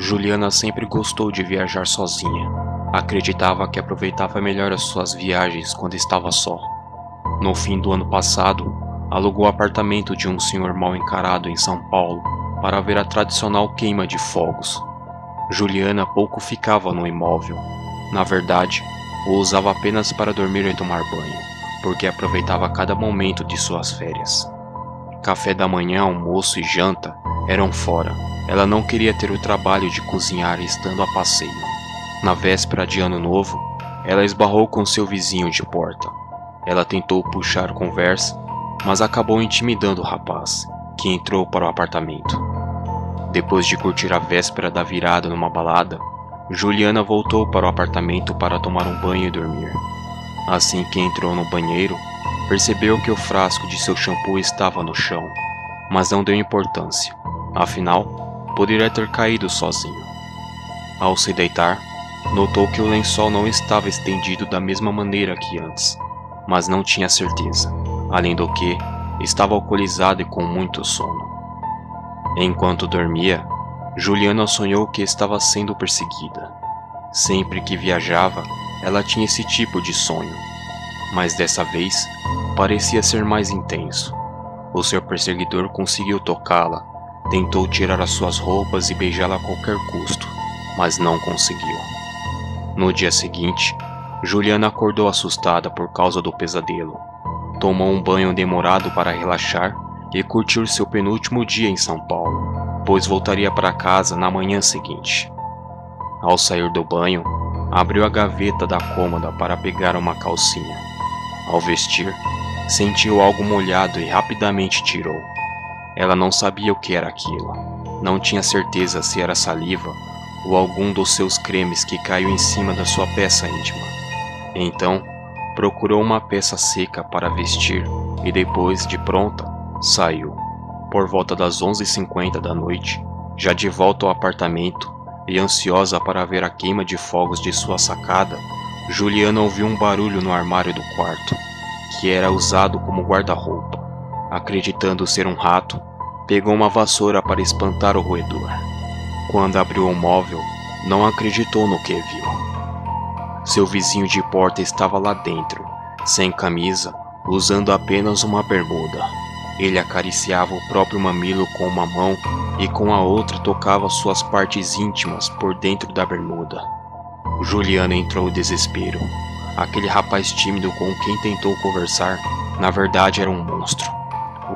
Juliana sempre gostou de viajar sozinha. Acreditava que aproveitava melhor as suas viagens quando estava só. No fim do ano passado, alugou o apartamento de um senhor mal encarado em São Paulo para ver a tradicional queima de fogos. Juliana pouco ficava no imóvel. Na verdade, o usava apenas para dormir e tomar banho, porque aproveitava cada momento de suas férias. Café da manhã, almoço e janta eram fora. Ela não queria ter o trabalho de cozinhar estando a passeio. Na véspera de Ano Novo, ela esbarrou com seu vizinho de porta. Ela tentou puxar conversa, mas acabou intimidando o rapaz, que entrou para o apartamento. Depois de curtir a véspera da virada numa balada, Juliana voltou para o apartamento para tomar um banho e dormir. Assim que entrou no banheiro, percebeu que o frasco de seu shampoo estava no chão, mas não deu importância, afinal, poderia ter caído sozinho. Ao se deitar, notou que o lençol não estava estendido da mesma maneira que antes, mas não tinha certeza. Além do que, estava alcoolizado e com muito sono. Enquanto dormia, Juliana sonhou que estava sendo perseguida. Sempre que viajava, ela tinha esse tipo de sonho, mas dessa vez parecia ser mais intenso. O seu perseguidor conseguiu tocá-la, tentou tirar as suas roupas e beijá-la a qualquer custo, mas não conseguiu. No dia seguinte, Juliana acordou assustada por causa do pesadelo. Tomou um banho demorado para relaxar e curtir seu penúltimo dia em São Paulo pois voltaria para casa na manhã seguinte. Ao sair do banho, abriu a gaveta da cômoda para pegar uma calcinha. Ao vestir, sentiu algo molhado e rapidamente tirou. Ela não sabia o que era aquilo. Não tinha certeza se era saliva ou algum dos seus cremes que caiu em cima da sua peça íntima. Então, procurou uma peça seca para vestir e depois, de pronta, saiu. Por volta das 11h50 da noite, já de volta ao apartamento e ansiosa para ver a queima de fogos de sua sacada, Juliana ouviu um barulho no armário do quarto, que era usado como guarda-roupa. Acreditando ser um rato, pegou uma vassoura para espantar o roedor. Quando abriu o móvel, não acreditou no que viu. Seu vizinho de porta estava lá dentro, sem camisa, usando apenas uma bermuda. Ele acariciava o próprio mamilo com uma mão e com a outra tocava suas partes íntimas por dentro da bermuda. Juliana entrou em desespero. Aquele rapaz tímido com quem tentou conversar, na verdade era um monstro.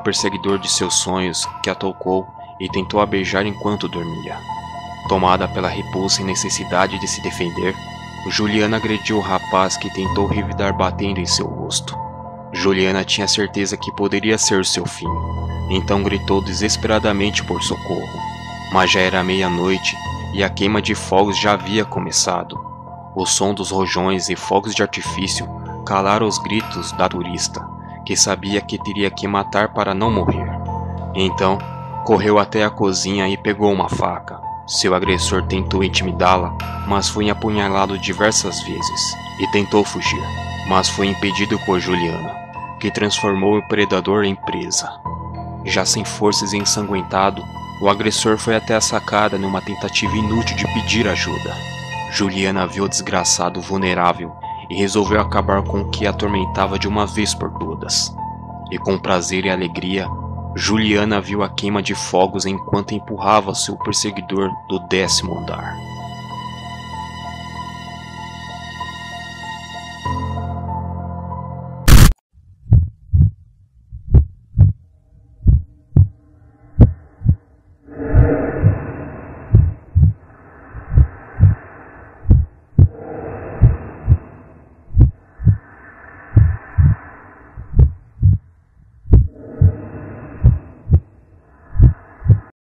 O perseguidor de seus sonhos que a tocou e tentou a beijar enquanto dormia. Tomada pela repulsa e necessidade de se defender, Juliana agrediu o rapaz que tentou revidar batendo em seu rosto. Juliana tinha certeza que poderia ser seu fim, então gritou desesperadamente por socorro. Mas já era meia-noite e a queima de fogos já havia começado. O som dos rojões e fogos de artifício calaram os gritos da turista, que sabia que teria que matar para não morrer. Então, correu até a cozinha e pegou uma faca. Seu agressor tentou intimidá-la, mas foi apunhalado diversas vezes e tentou fugir, mas foi impedido por Juliana que transformou o predador em presa. Já sem forças e ensanguentado, o agressor foi até a sacada numa tentativa inútil de pedir ajuda. Juliana viu o desgraçado vulnerável e resolveu acabar com o que a atormentava de uma vez por todas. E com prazer e alegria, Juliana viu a queima de fogos enquanto empurrava seu perseguidor do décimo andar.